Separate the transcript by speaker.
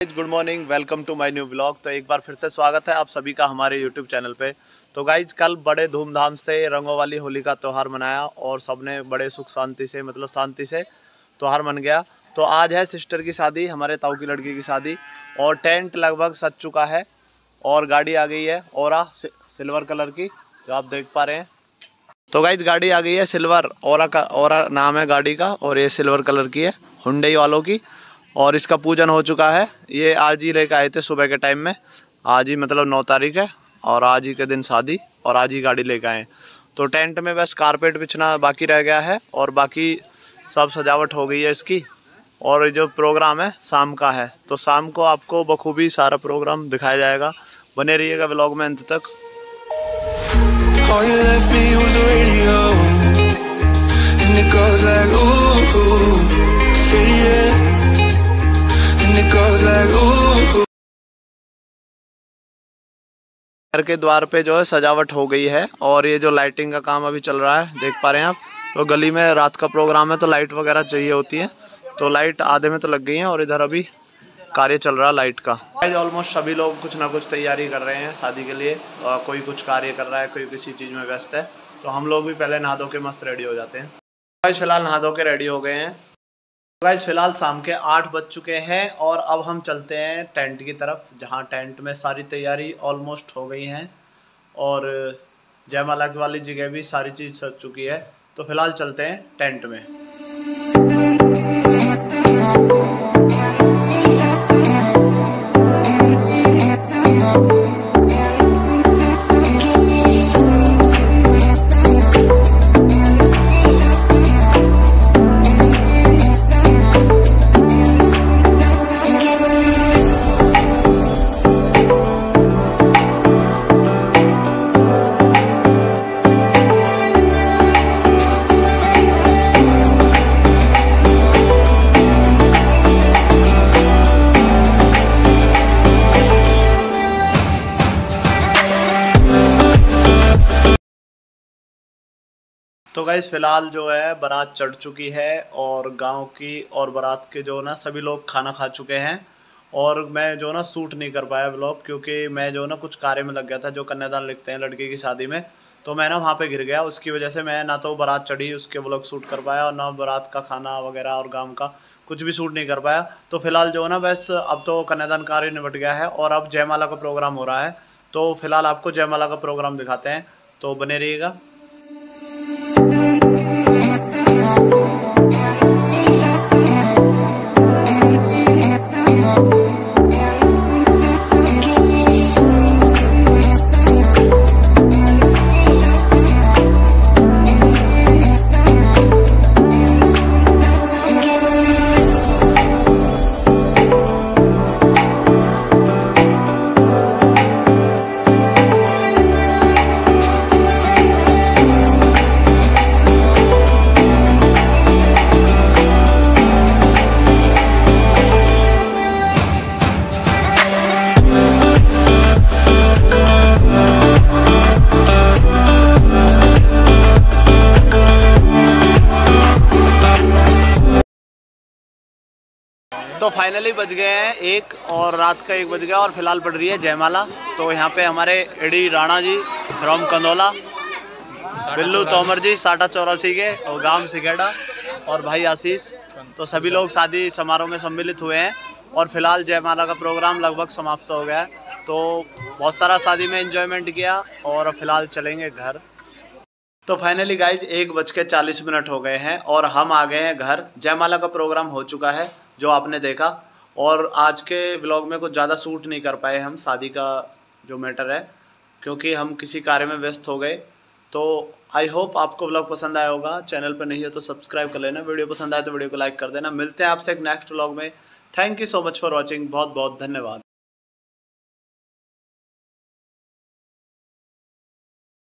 Speaker 1: Good morning welcome to my new blog तो एक बार फिर से स्वागत है आप सभी का हमारे यूट्यूब चैनल पे। तो गाइज़ कल बड़े धूमधाम से रंगों वाली होली का त्यौहार मनाया और सबने बड़े सुख शांति से मतलब शांति से त्यौहार मन गया। तो आज है सिस्टर की शादी, हमारे ताऊ की लड़की की शादी और टेंट लगभग सज चुका है और गाड़ी आ गई है और सिल्वर कलर की, जो आप देख पा रहे हैं। तो गाइज़ गाड़ी आ गई है सिल्वर और का, और नाम है गाड़ी का और ये सिल्वर कलर की है हुंडई वालों की। और इसका पूजन हो चुका है। ये आज ही लेकर आए थे सुबह के टाइम में। आज ही मतलब नौ तारीख है और आज ही के दिन शादी और आज ही गाड़ी लेकर आए। तो टेंट में बस कारपेट बिछना बाकी रह गया है और बाकी सब सजावट हो गई है इसकी। और जो प्रोग्राम है शाम का है। तो शाम को आपको बखूबी सारा प्रोग्राम दिखाया जाएगा। बने रहिएगा ब्लॉग में अंत तक। It goes like ooh, ooh. Yeah, yeah. घर के द्वार पे जो है सजावट हो गई है और ये जो लाइटिंग का काम अभी चल रहा है, देख पा रहे हैं आप। तो गली में रात का प्रोग्राम है तो लाइट वगैरह चाहिए होती है। तो लाइट आधे में तो लग गई है और इधर अभी कार्य चल रहा है लाइट का। ऑलमोस्ट सभी लोग कुछ ना कुछ तैयारी कर रहे हैं शादी के लिए। और कोई कुछ कार्य कर रहा है, कोई किसी चीज़ में व्यस्त है। तो हम लोग भी पहले नहा धो के मस्त रेडी हो जाते हैं। फ़िलहाल नहा धो के रेडी हो गए हैं। गाइज़ फ़िलहाल शाम के आठ बज चुके हैं और अब हम चलते हैं टेंट की तरफ़, जहाँ टेंट में सारी तैयारी ऑलमोस्ट हो गई है। और जयमाला की वाली जगह भी सारी चीज़ सज चुकी है। तो फ़िलहाल चलते हैं टेंट में। तो गाइज़ फ़िलहाल जो है, बारात चढ़ चुकी है और गाँव की और बारात के जो ना, सभी लोग खाना खा चुके हैं और मैं जो ना, सूट नहीं कर पाया ब्लॉग क्योंकि मैं जो ना, कुछ कार्य में लग गया था जो कन्यादान लिखते हैं लड़की की शादी में। तो मैं ना वहाँ पे गिर गया, उसकी वजह से मैं ना तो बारात चढ़ी, उसके ब्लॉग सूट कर पाया और ना बारात का खाना वगैरह और गाँव का कुछ भी सूट नहीं कर पाया। तो फ़िलहाल जो है ना, बस अब तो कन्यादान कार्य निपट गया है और अब जयमाला का प्रोग्राम हो रहा है। तो फ़िलहाल आपको जयमाला का प्रोग्राम दिखाते हैं। तो बने रहिएगा। तो फाइनली बज गए हैं एक और रात का एक बज गया और फ़िलहाल पड़ रही है जयमाला। तो यहाँ पे हमारे एडी राणा जी फ्रॉम कंदोला बिल्लू तोमर जी साटा चौरासी के और गाँव सिकेड़ा और भाई आशीष। तो सभी लोग शादी समारोह में सम्मिलित हुए हैं और फ़िलहाल जयमाला का प्रोग्राम लगभग समाप्त हो गया है। तो बहुत सारा शादी में इन्जॉयमेंट किया और फ़िलहाल चलेंगे घर। तो फाइनली गाइज़ एक बज के चालीस मिनट हो गए हैं और हम आ गए हैं घर। जयमाला का प्रोग्राम हो चुका है। जो आपने देखा। और आज के ब्लॉग में कुछ ज़्यादा सूट नहीं कर पाए हम, शादी का जो मैटर है, क्योंकि हम किसी कार्य में व्यस्त हो गए। तो आई होप आपको ब्लॉग पसंद आया होगा। चैनल पर नहीं हो तो सब्सक्राइब कर लेना। वीडियो पसंद आए तो वीडियो को लाइक कर देना। मिलते हैं आपसे एक नेक्स्ट ब्लॉग में। Thank you so much for watching बहुत बहुत धन्यवाद।